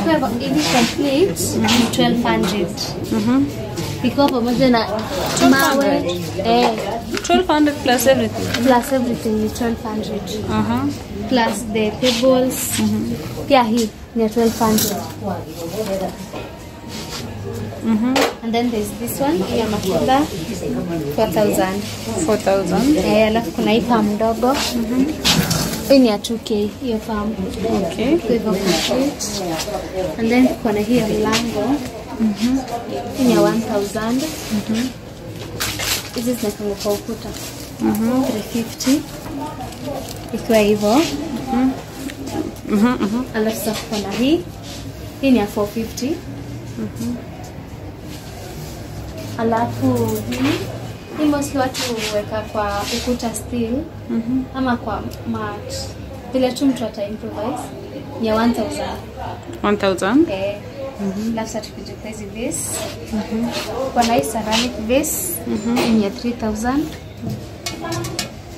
ikiwa hivi complete ni 1200 Mhm. ikiwa pamoja na mawe eh, 1200 plus everything. plus everything ni 1200 Aha. plus the pebbles pia hii ni 1200. Mm -hmm. And then there's this one ya matunda 4000. 4000. Eh, alafu kuna hii pam ndogo hii ni ya 2k hiyo famu. Okay. Kwa hivyo and then kuna hii ya mlango. Hii ni ya 1000 hizi zinapangwa kwa ukuta. 350 ikiwa hivyo. Mhm. Mhm. alafu sasa kuna hii. Hii ni ya 450 alafu hii hii mostly watu huweka kwa ukuta still ama kwa mat vile tu mtu ata improvise ni ya 1000 1000. eh alafu sasa tukija kwa hizi vase kuna hii ceramic vase hii ni ya 3000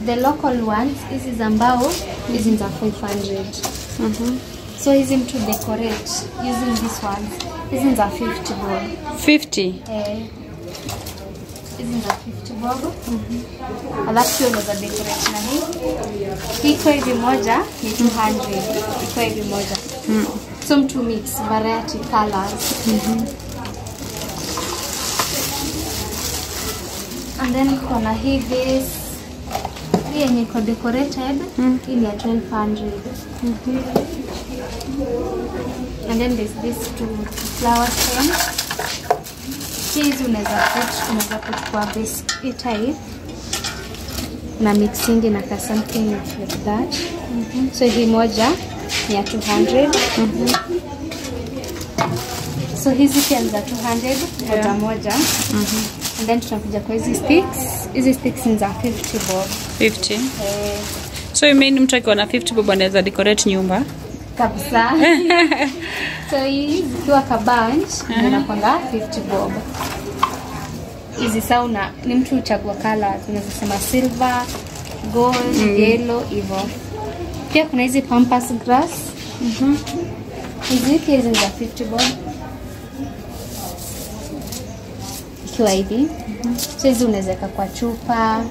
the local ones hizi za mbao hizi ni za 500 Mhm. so hizi mtu decorate using this one hizi ni za 50 bob 50. eh hizi za 50 bob alafu pia unaweza decorate na hii hii kwa hivi moja ni 200 kwa hivi moja. So mtu mix variety colors. And then kuna hivi hii yenye iko decorated hii ni ya 1200 and then there's this two flower stem hizi unaweza put unaweza put kwa base hii type. Na mixing na ka something like that. So hii moja ni ya 200 so hizi pia ni za 200 moja moja. And then tunakuja kwa hizi sticks. Hizi sticks ni za 50 bob. 50. eh, So you mean mtu akiwa na 50 bob anaweza decorate nyumba? kabisa hii zikiwa ka bunch zinakwanga 50 bob. Hizi sauna ni mtu uchagua kala tunazosema sema silver gold mm. yellow hivyo. Pia kuna hizi pampas grass. Hizi pia hizi ni za 50 bob. Ikiwa hivi. Mm so hizi unaweza kwa chupa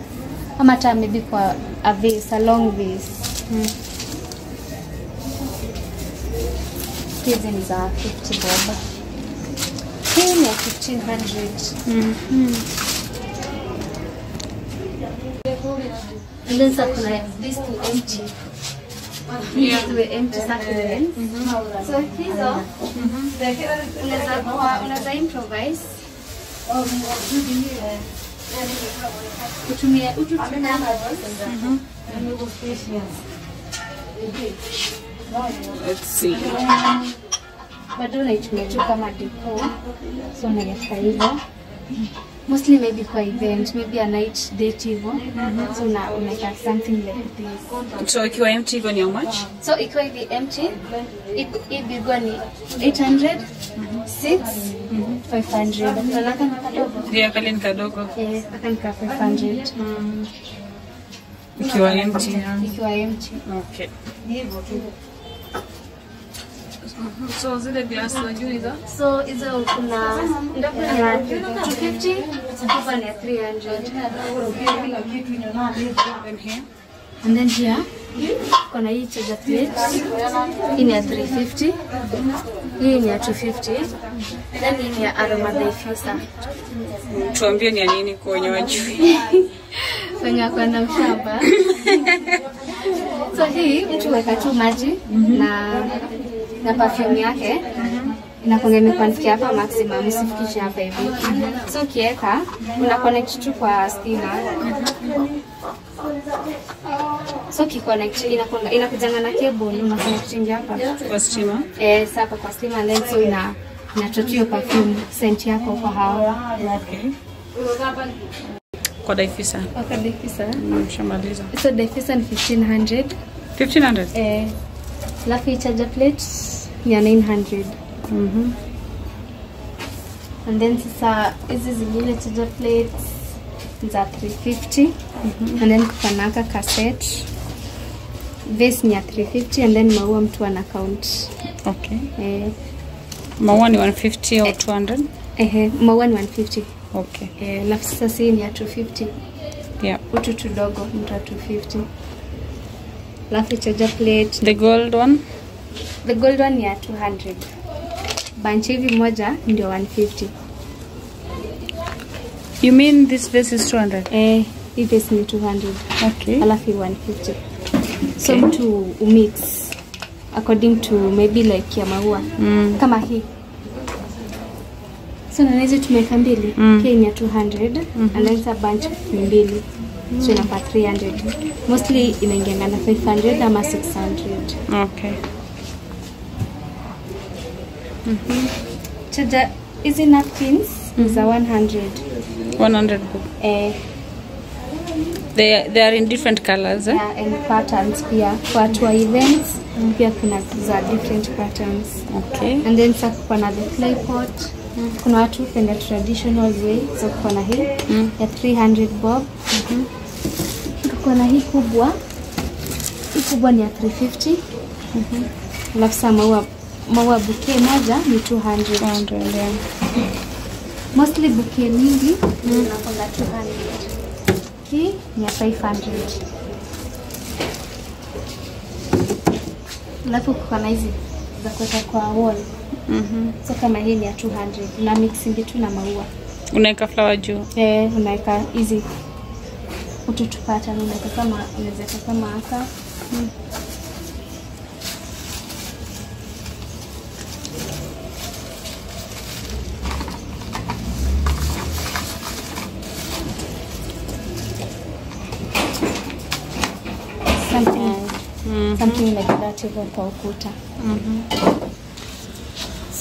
ama hata maybe kwa a vase, a long vase hizi ni za 50 bob hii ni ya 1500 And then sasa kuna these two empty? These were empty? Succulents. So hizo unaweza kuwa- unaweza improvise kutumia ututumia Let's see. bado naitumia tu kama deco so naweka hivyo mostly maybe kwa event maybe a night date hivyo so na unaweka something like this So ikiwa empty hivyo ni how much? so ikiwa hivi empty hii- bigwa ni 800 6 500 unaona kama kadogo Yeah, kale ni kadogo. eh aka nika 500 Ikiwa empty. ikiwa empty Okay. So zile glass za juu hizo? so hizo kuna ndogo ni ya 250 kubwa ni ya 300 Then here. And then here kuna hii charger plate. Hii ni ya 350. Hii ni ya 250. Then hii ni ya aroma diffuser. Tuambie ni ya nini kwa wenye wajui. Wenye na ushamba. so hii mtu weka tu maji na na perfume yake inakuanga imekuandikia hapa maximum usifikishe hapa hivi so ukiweka una connect tu kwa stima so kiconnect inakuanga inakujanga na cable una connecting hapa Kwa stima. eh sasa kwa stima and then so ina inatoa hiyo perfume scent yako kwa hawa Okay. Kwa Daifisa. Kwa Daifisa. Mshamaliza. So Daifisa ni 1500 1500. eh alafu hii charger plate ni ya 900 mm -hmm. and then sasa hizi zingine charger plate ni za 350 mm -hmm. and then kupanaka cassette vase ni ya 350 and then maua mtu ana count Okay. eh, Maua ni 150 au 200? eh, maua ni 150. Okay. Eh, alafu sasa si ni ya 250. Yeah. Utu tudogo mtu wa 250. Alafu charger plate. The gold one? The gold one ni ya 200. Bunch hivi moja ndio 150. You mean this vase is 200? Eh, hii vase ni 200. Okay. Alafu 150. Okay. So mtu umix according to maybe like ya maua Mm. kama hii so na hizi tumeweka mbili Mm. hii ni ya 200 and then a bunch mbili. mbili so inapa 300 mostly inaingianga na 500 ama 600 Okay. Chaja hizi napkins? Ni za 100 100 bob. eh, They are, they are in different colors. Eh? yeah, and patterns pia. Kwa watu wa mm. pia kuna za different patterns. Okay. and then sa kuko na the clay pot. Kuna watu penda traditional way so kuko na hii. Ya 300 bob. Kuko na hii kubwa. Hii kubwa ni ya 350 alafu saa maua maua bouquet moja ni 200 200, yeah. mostly bouquet mingi. Zinakwanga 200 hii ni ya 500 alafu kuko na hizi za kuweka kwa wall. Mhm. so kama hii ni ya 200 na mixing tu na maua. Unaweka flower juu. eh, unaweka hizi. Ututupata unaweka kama unaweza kama hapa something, Mhm. na like that hivyo kwa ukuta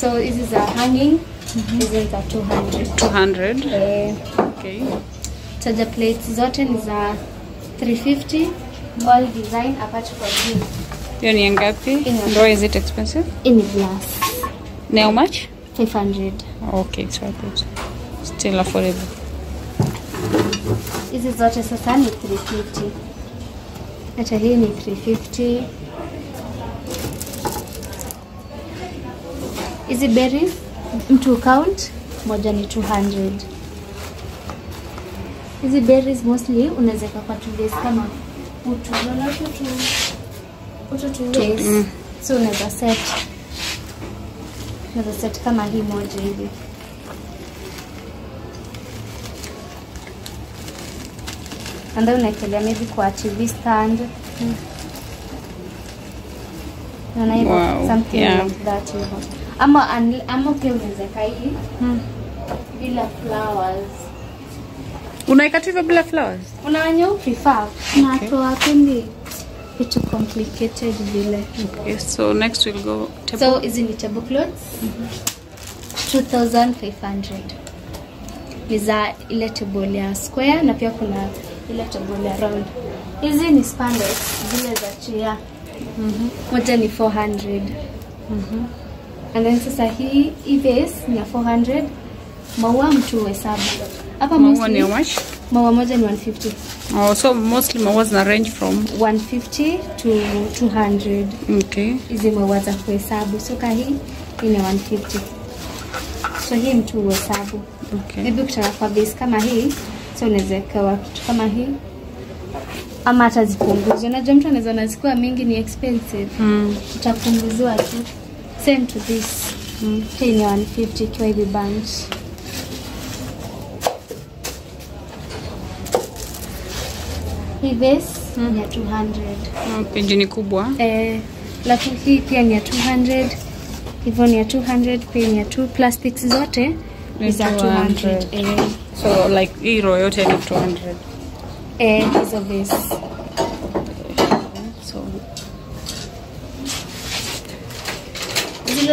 so hizi za hanging hizi za 200 200. eh, Okay. charger plates zote ni za 350 All design apart from hii. Hiyo ni ngapi? Ndio is it expensive? In glass. Na how much? 500. Okay, it's worth it. Still affordable. hizi zote sasa ni 350 hata hii ni 350 hizi berries mtu count moja ni 200 hizi berries mostly unaweza weka kwa two days kama utu utu tu utu two. days. So unaweza set unaweza set kama hii moja hivi. And then unaekelea maybe kwa TV stand. Hivyo? Wow, something yeah. like that hivyo ama ama pia unaweza weka hmm. bila flowers. Unaweka tu hivyo bila flowers? una wenye prefer na watu wapendi vitu complicated vile. Okay, so next we'll go table. so hizi ni tablecloths 2500 ni za ile table ya square na pia kuna ile table ya round. Hizi ni spandex zile za chia. Moja ni 400 and then sasa hii hii vase ni ya 400 maua mtu hesabu hapa Maua ni wash much? maua moja ni 150 Oh, so mostly maua zina range from 150 to 200 okay. hizi maua za kuhesabu. So ka hii hii ni 150 so hii mtu uhesabu Okay. maybe ukitaka kwa base kama hii so unaweza wekewa kitu kama hii. Ama hata zipunguzwe unajua mtu anaweza ona zikuwa mingi ni expensive. Mm. utapunguziwa tu same to this mm. hii ni 150 ikiwa hivi bunch hii base ni ya 200 pinji jini kubwa. Eh, lakini hii pia ni ya 200 hivyo ni ya 200 pia ni ya 2 plastics zote ni Ni za 200 eh, So like hii row yote ni 200. eh, hizo base So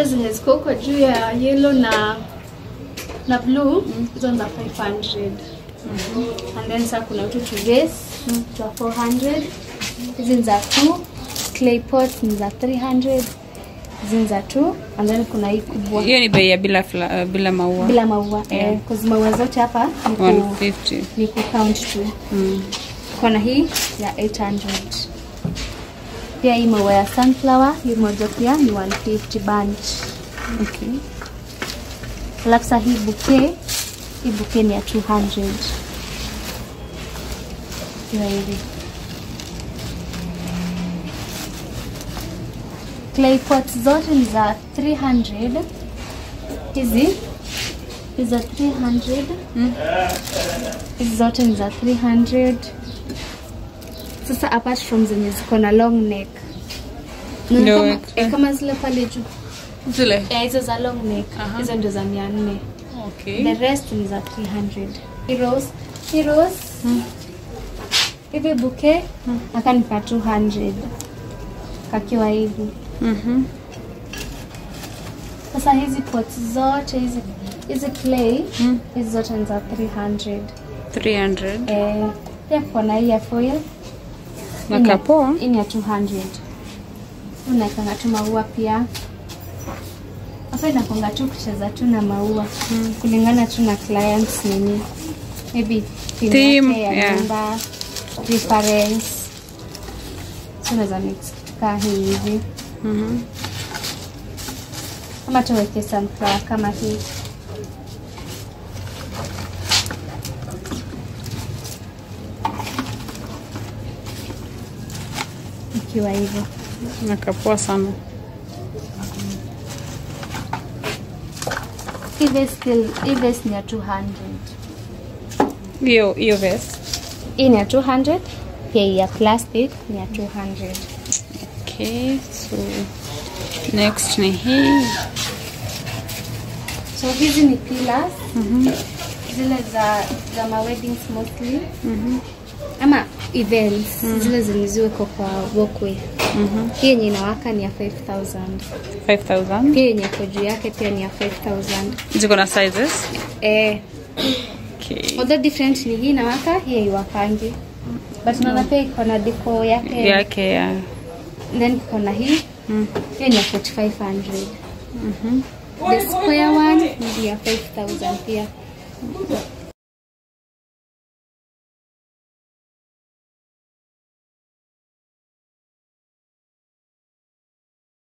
zile zenye ziko huko juu ya yellow na na blue hizo ni za 500 and then sasa kuna utu tu vase za 400 hizi ni za 2 clay pot ni za 300 zinza tu za 2 and then kuna hii kubwa hiyo ni bei ya bila fla, uh, bila maua. bila maua Yeah. eh, 'cause maua zote hapa ni ku, 150. ni ku count tu Mm. Kuna hii ya 800 pia hii maua ya sunflower hii moja pia ni 150 bunch. Okay. alafu sasa hii bouquet hii bouquet ni ya 200 Hiyo hivi. Clay pots zote ni za 300 hizi ni za 300 hizi zote ni za 300 sasa apart from zenye ziko na long neck. No, kama, eh. kama zile pale juu. Zile. Hizo za long neck. Hizo ndio za mia nne. Okay. the rest ni za 300 heroes. Heroes. Hivi buke akanipa 200 kakiwa hivi. Mhm. sasa hizi pots zote hizi hizi clay hizi zote ni za 300 300. eh, pia kuna hii ya foil Na kapoa. hii ni ya 200 unaekanga tu maua pia. Hapa inakonga tu kucheza tu na maua. Kulingana tu na clients nini. Maybe theme yake ya yeah. nyumba reference so unaweza mix kaa hii hivi. Mhm. ama tuweke sunflower kama hii ikiwa hivyo Na kapoa sana. hii still hii vase ni ya 200 Hiyo hiyo vest. hii ni ya 200 pia ya plastic ni ya 200 Okay. So next ni hii. so hizi ni pillars zile za za ma weddings mostly ama events. Zile zilizowekwa kwa walkway. Hii yenye inawaka ni ya 5000 5000. pia yenye iko juu yake pia ni ya 5000 Ziko na sizes. eh. Okay. although different ni hii inawaka hii haiwakangi. But naona pia iko na deco yake. Yake ya. then iko na hii. Mm. hiyo ni ya 4500 the square one ni ya 5000 pia